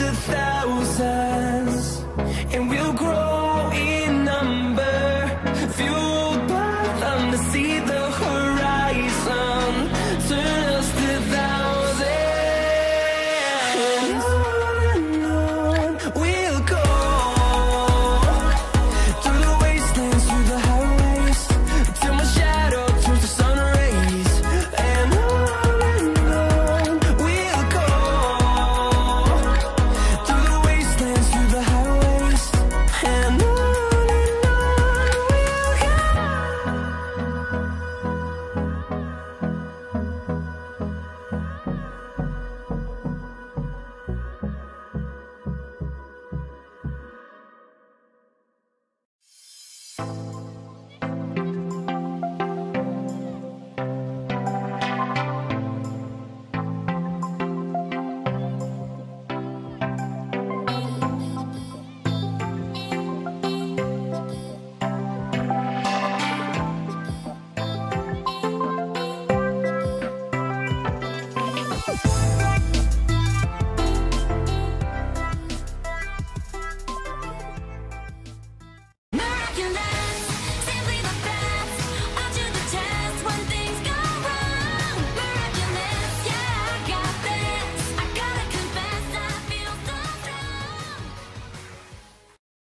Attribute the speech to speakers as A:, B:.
A: into thousands, and we'll grow.